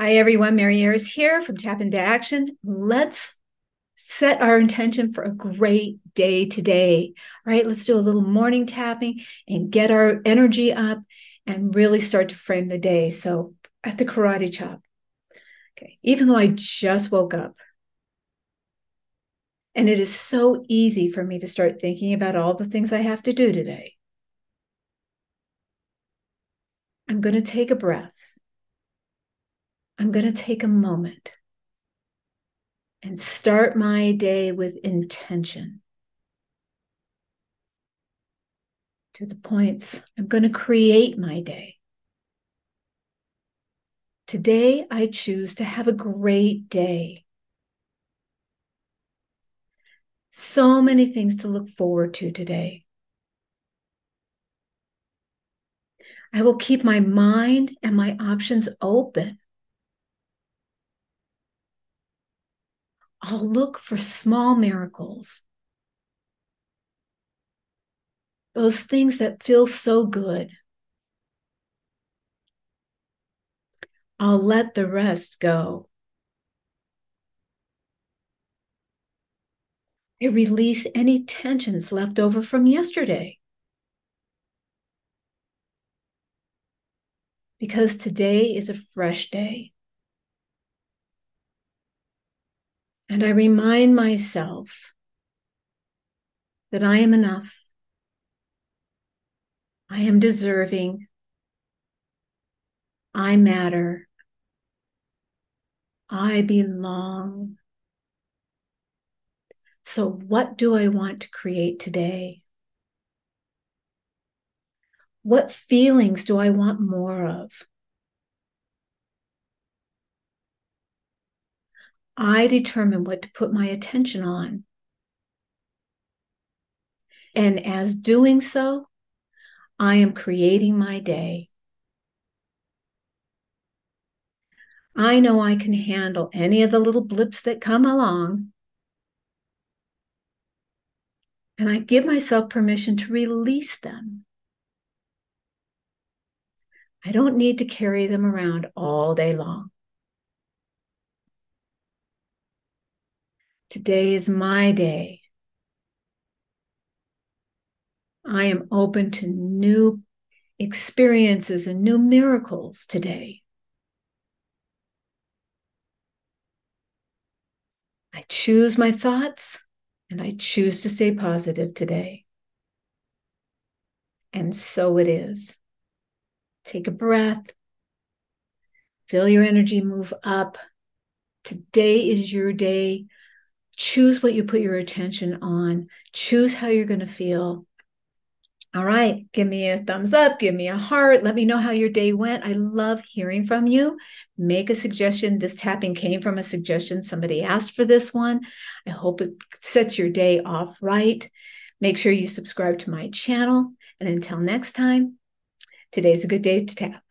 Hi, everyone. Mary Ayers here from Tap into Action. Let's set our intention for a great day today. All right, let's do a little morning tapping and get our energy up and really start to frame the day. So, at the karate chop. Okay, even though I just woke up, and it is so easy for me to start thinking about all the things I have to do today. I'm going to take a breath. I'm going to take a moment and start my day with intention. To the points, I'm going to create my day. Today, I choose to have a great day. So many things to look forward to today. I will keep my mind and my options open. I'll look for small miracles. Those things that feel so good. I'll let the rest go. I release any tensions left over from yesterday. Because today is a fresh day. And I remind myself that I am enough. I am deserving. I matter. I belong. So, what do I want to create today? What feelings do I want more of? I determine what to put my attention on. And as doing so, I am creating my day. I know I can handle any of the little blips that come along. And I give myself permission to release them. I don't need to carry them around all day long. Today is my day. I am open to new experiences and new miracles today. I choose my thoughts and I choose to stay positive today. And so it is. Take a breath. Feel your energy move up. Today is your day Choose what you put your attention on. Choose how you're going to feel. All right, give me a thumbs up, give me a heart. Let me know how your day went. I love hearing from you. Make a suggestion. This tapping came from a suggestion. Somebody asked for this one. I hope it sets your day off right. Make sure you subscribe to my channel. And until next time, today's a good day to tap.